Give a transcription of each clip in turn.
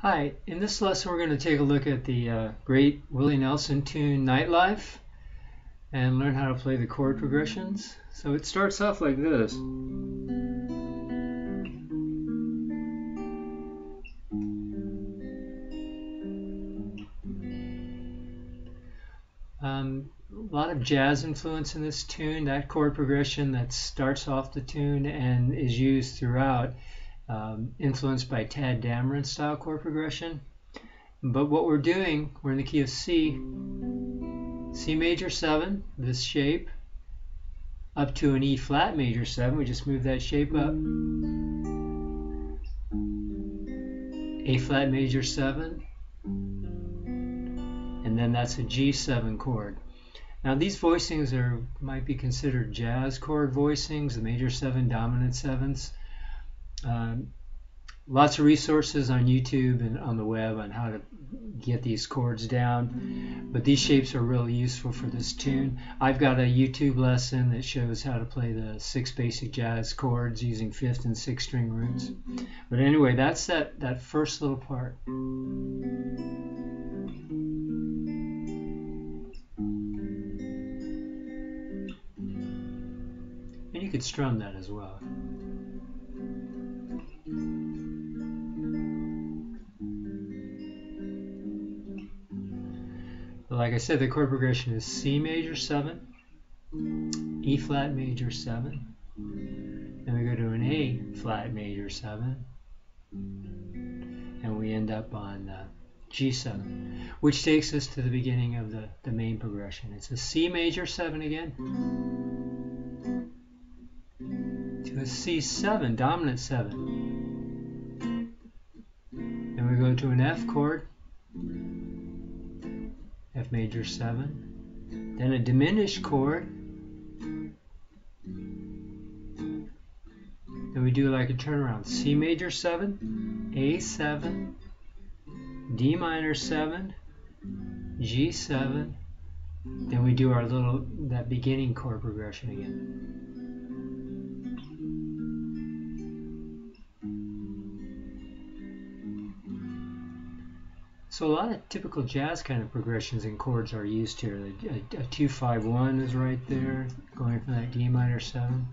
Hi, in this lesson we're going to take a look at the uh, great Willie Nelson tune Nightlife and learn how to play the chord progressions. So it starts off like this. Um, a lot of jazz influence in this tune, that chord progression that starts off the tune and is used throughout um, influenced by Tadd Dameron style chord progression. But what we're doing, we're in the key of C, C major 7, this shape, up to an E flat major 7. We just move that shape up. A flat major 7. And then that's a G7 chord. Now these voicings are might be considered jazz chord voicings, the major 7 dominant 7s. Um, lots of resources on YouTube and on the web on how to get these chords down, but these shapes are really useful for this tune. I've got a YouTube lesson that shows how to play the six basic jazz chords using fifth and sixth string roots. But anyway, that's that, that first little part. And you could strum that as well. Like I said, the chord progression is C major 7, E flat major 7, then we go to an A flat major 7, and we end up on uh, G7, which takes us to the beginning of the, the main progression. It's a C major 7 again, to a C7, dominant 7, then we go to an F chord, F major 7, then a diminished chord, then we do like a turnaround, C major 7, A7, D minor 7, G7, then we do our little, that beginning chord progression again. So a lot of typical jazz kind of progressions and chords are used here. A, a, a 2-5-1 is right mm-hmm. there, going from that D minor 7.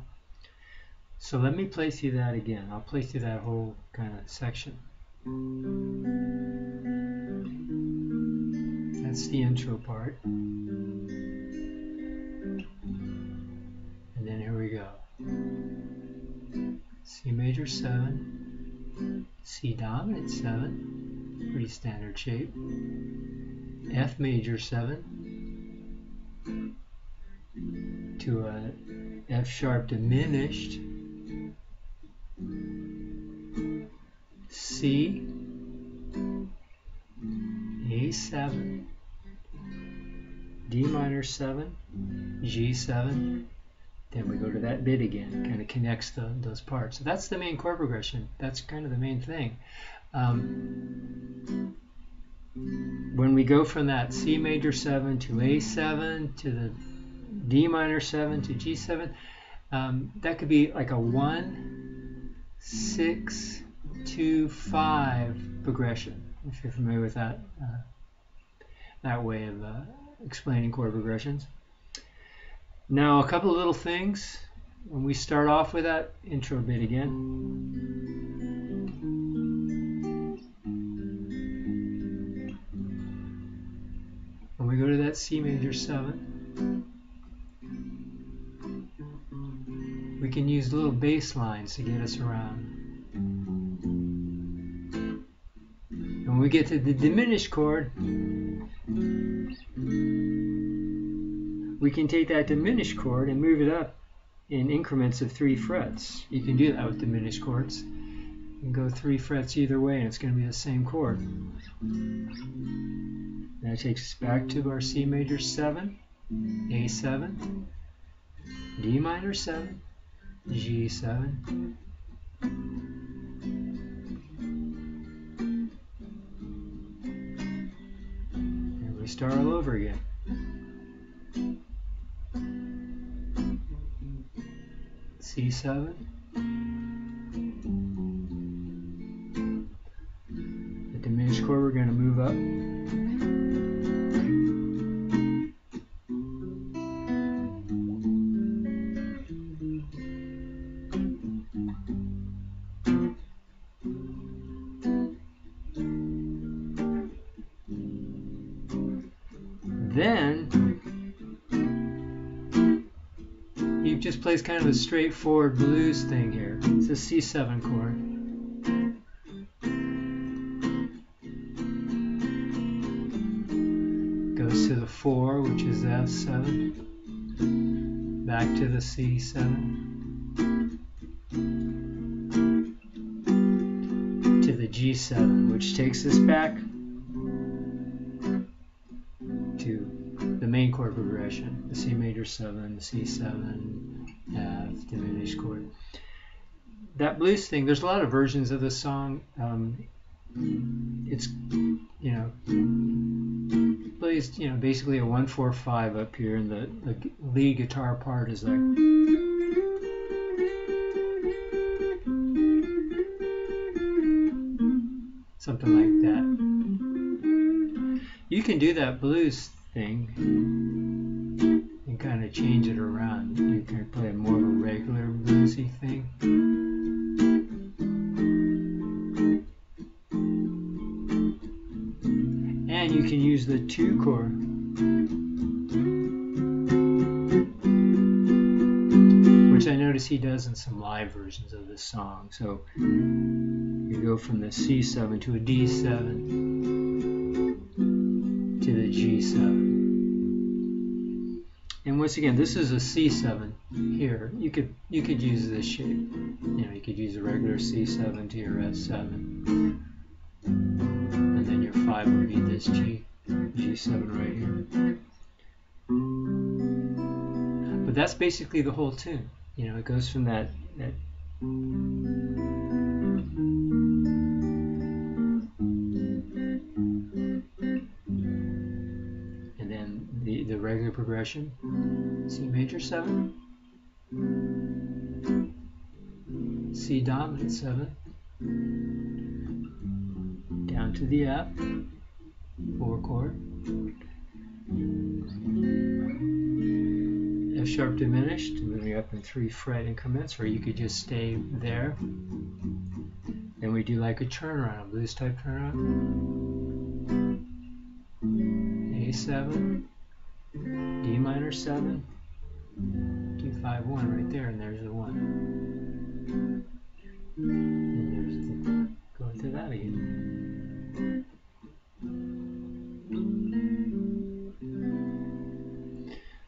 So let me play through that again. I'll play through that whole kind of section. That's the intro part. And then here we go. C major 7, C dominant 7, pretty standard shape. F major 7 to a F sharp diminished, C, A7, D minor 7, G7, then we go to that bit again, kind of connects the, those parts. So that's the main chord progression. That's kind of the main thing. Um, when we go from that C major 7 to A7 to the D minor 7 to G7, um, that could be like a 1, 6, 2, 5 progression, if you're familiar with that, uh, that way of uh, explaining chord progressions. Now, a couple of little things. When we start off with that intro bit again, we go to that C major 7, we can use little bass lines to get us around. And when we get to the diminished chord, we can take that diminished chord and move it up in increments of three frets. You can do that with diminished chords. Can go three frets either way and it's going to be the same chord. That takes us back to our C major 7, A7, D minor 7, G7, and we start all over again. C7, Then he just plays kind of a straightforward blues thing here. It's a C7 chord. 4, which is F7. Back to the C7. To the G7, which takes us back to the main chord progression, the C major 7, the C7, F, diminished chord. That blues thing, there's a lot of versions of this song. Um, it's, you know, plays, you know, basically a 1 4 5 up here, and the, the lead guitar part is like. Something like that. You can do that blues thing and kind of change it around. You can play more of a regular bluesy thing. You can use the two chord. Which I notice he does in some live versions of this song. So you go from the C7 to a D7 to the G7. And once again, this is a C7 here. You could you could use this shape. You know, you could use a regular C7 to your F7. And 5 would be this G, G7 right here. But that's basically the whole tune. You know, it goes from that, that and then the, the regular progression. C major 7, C dominant 7, to the F, 4 chord, F sharp diminished, moving up in 3 fret increments, or you could just stay there. Then we do like a turnaround, a blues type turnaround. A7, D minor 7, 2, 5, 1 right there, and there's the 1. And there's the, go into that again.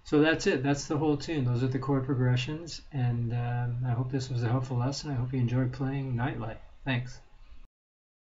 So that's it. That's the whole tune. Those are the chord progressions. And um, I hope this was a helpful lesson. I hope you enjoyed playing Nightlife. Thanks.